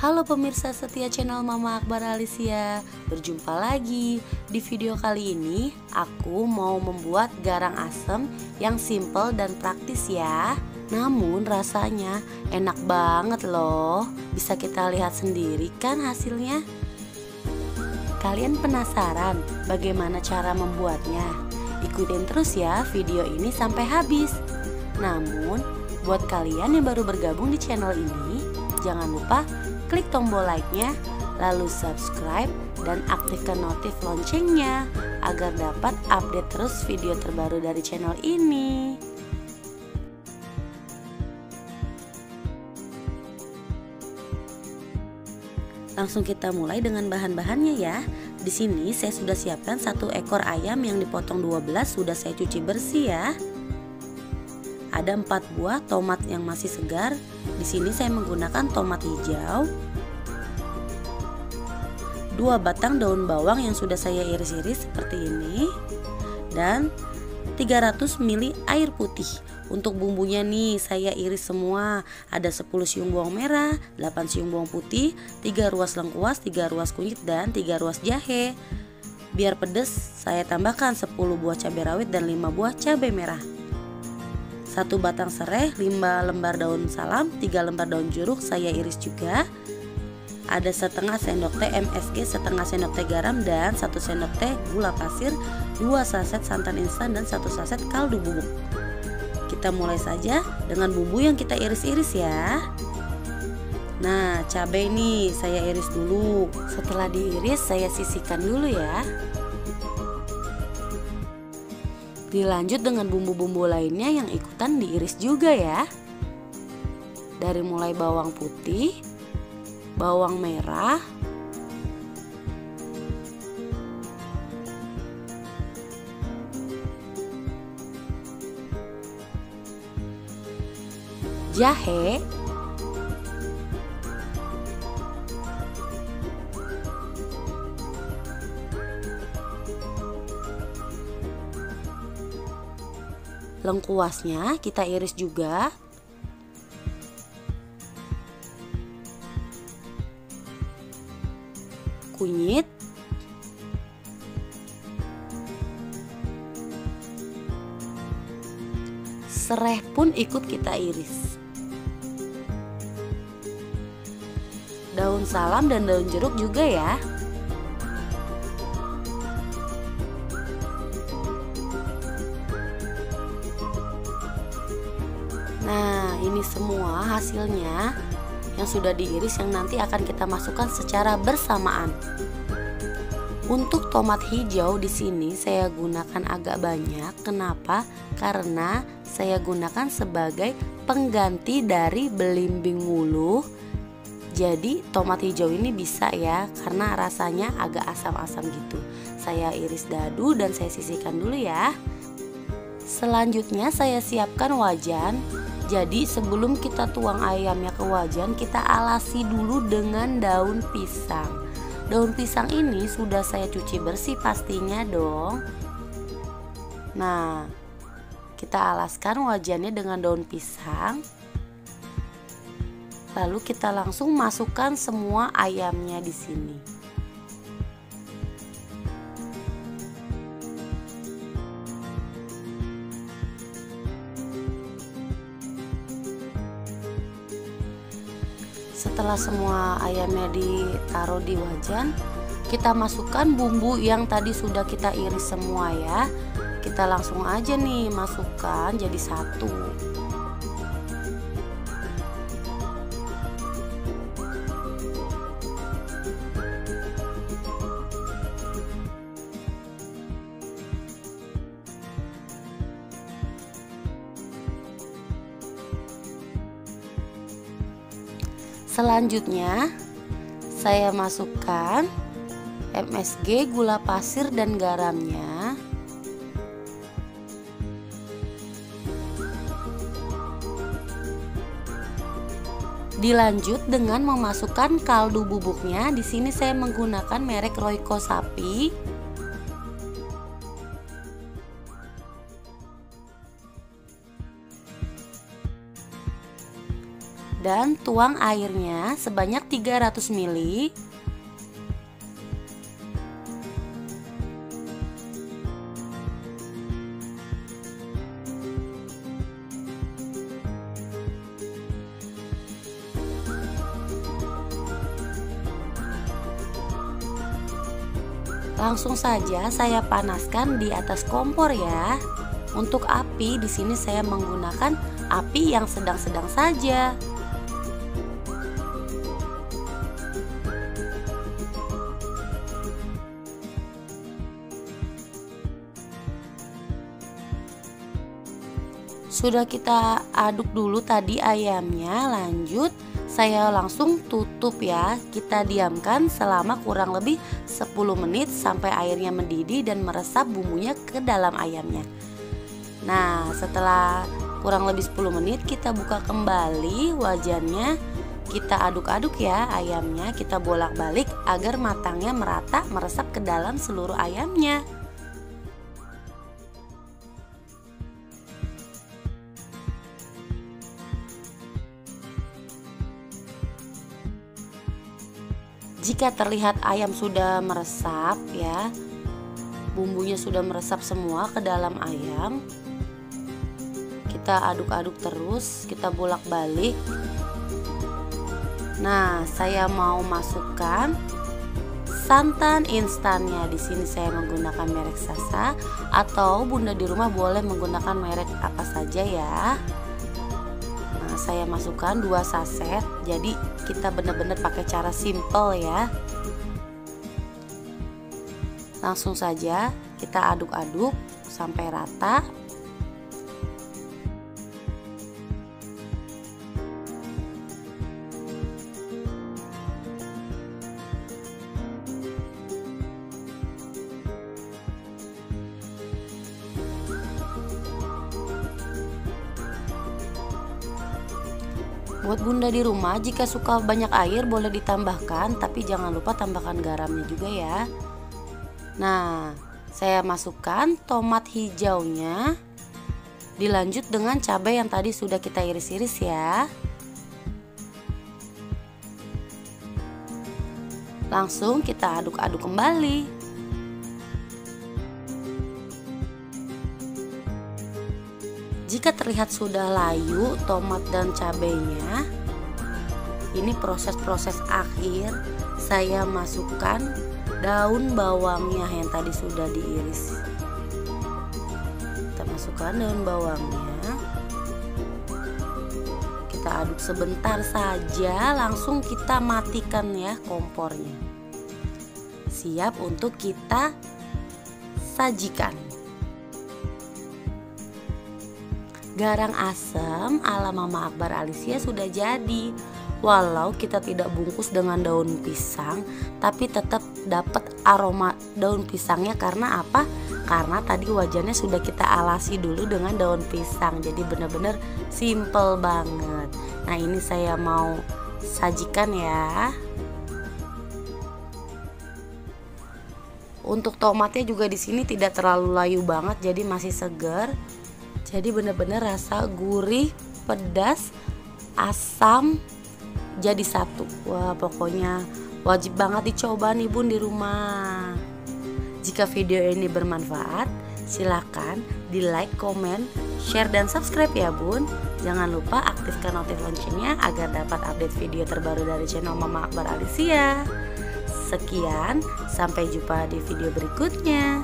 Halo pemirsa setia channel Mama Akbar Alicia. Berjumpa lagi. Di video kali ini Aku mau membuat garang asem Yang simple dan praktis ya. Namun rasanya enak banget loh. Bisa kita lihat sendiri kan hasilnya? Kalian penasaran bagaimana cara membuatnya? Ikutin terus ya video ini sampai habis. Namun buat kalian yang baru bergabung di channel ini Jangan lupa klik tombol like-nya, lalu subscribe dan aktifkan notif loncengnya agar dapat update terus video terbaru dari channel ini. Langsung kita mulai dengan bahan-bahannya ya. Di sini saya sudah siapkan satu ekor ayam yang dipotong 12 sudah saya cuci bersih ya. Ada empat buah tomat yang masih segar di sini saya menggunakan tomat hijau, dua batang daun bawang yang sudah saya iris-iris seperti ini, dan 300 ml air putih. Untuk bumbunya nih saya iris semua. Ada 10 siung bawang merah, 8 siung bawang putih, 3 ruas lengkuas, 3 ruas kunyit dan 3 ruas jahe. Biar pedas, saya tambahkan 10 buah cabai rawit dan 5 buah cabai merah satu batang serai, 5 lembar daun salam, 3 lembar daun jeruk saya iris juga. Ada setengah sendok teh MSG, setengah sendok teh garam dan satu sendok teh gula pasir, 2 saset santan instan dan satu saset kaldu bubuk. Kita mulai saja dengan bumbu yang kita iris-iris ya. Nah, cabai ini saya iris dulu. Setelah diiris, saya sisihkan dulu ya. Dilanjut dengan bumbu-bumbu lainnya yang ikutan diiris juga ya. Dari mulai bawang putih, bawang merah, jahe, lengkuasnya kita iris juga. Kunyit. Sereh pun ikut kita iris. Daun salam dan daun jeruk juga ya ini semua hasilnya yang sudah diiris yang nanti akan kita masukkan secara bersamaan. Untuk tomat hijau di sini saya gunakan agak banyak. Kenapa? Karena saya gunakan sebagai pengganti dari belimbing wuluh. Jadi tomat hijau ini bisa ya karena rasanya agak asam-asam gitu. Saya iris dadu dan saya sisihkan dulu ya. Selanjutnya saya siapkan wajan jadi sebelum kita tuang ayamnya ke wajan, kita alasi dulu dengan daun pisang. Daun pisang ini sudah saya cuci bersih pastinya dong. Nah, kita alaskan wajannya dengan daun pisang. Lalu kita langsung masukkan semua ayamnya di sini. Setelah semua ayamnya ditaruh di wajan kita masukkan bumbu yang tadi sudah kita iris semua ya. Kita langsung aja nih masukkan jadi satu Selanjutnya, saya masukkan MSG, gula pasir, dan garamnya. Dilanjut dengan memasukkan kaldu bubuknya. Di sini saya menggunakan merek Royco sapi. Dan tuang airnya sebanyak 300 ml Langsung saja saya panaskan di atas kompor ya. Untuk api di sini saya menggunakan api yang sedang-sedang saja. Sudah kita aduk dulu tadi ayamnya, lanjut. Saya langsung tutup ya. Kita diamkan selama kurang lebih 10 menit sampai airnya mendidih dan meresap bumbunya ke dalam ayamnya. Nah setelah kurang lebih 10 menit kita buka kembali wajannya. Kita aduk-aduk ya ayamnya. Kita bolak-balik agar matangnya merata meresap ke dalam seluruh ayamnya Jika terlihat ayam sudah meresap ya, bumbunya sudah meresap semua ke dalam ayam. Kita aduk-aduk terus, kita bolak-balik. Nah, saya mau masukkan santan instannya. Di sini saya menggunakan merek Sasa atau Bunda di rumah boleh menggunakan merek apa saja ya saya masukkan 2 saset jadi kita benar-benar pakai cara simple ya. Langsung saja kita aduk-aduk sampai rata Buat bunda di rumah, jika suka banyak air boleh ditambahkan, tapi jangan lupa tambahkan garamnya juga ya. Nah, saya masukkan tomat hijaunya. Dilanjut dengan cabai yang tadi sudah kita iris-iris ya. Langsung kita aduk-aduk kembali. Jika terlihat sudah layu tomat dan cabenya, ini proses-proses akhir saya masukkan daun bawangnya yang tadi sudah diiris. Kita masukkan daun bawangnya. Kita aduk sebentar saja, langsung kita matikan ya kompornya. Siap untuk kita sajikan. Garang asam ala Mama Akbar Alicia sudah jadi. Walau kita tidak bungkus dengan daun pisang, tapi tetap dapat aroma daun pisangnya karena apa? Karena tadi wajannya sudah kita alasi dulu dengan daun pisang. Jadi benar-benar simple banget. Nah, ini saya mau sajikan ya. Untuk tomatnya juga di sini tidak terlalu layu banget, jadi masih segar jadi bener-bener rasa gurih pedas asam jadi satu. Wah pokoknya wajib banget dicoba nih bun di rumah. Jika video ini bermanfaat silakan di like, comment, share dan subscribe ya bun. Jangan lupa aktifkan notif loncengnya agar dapat update video terbaru dari channel Mama Akbar Alicia sekian sampai jumpa di video berikutnya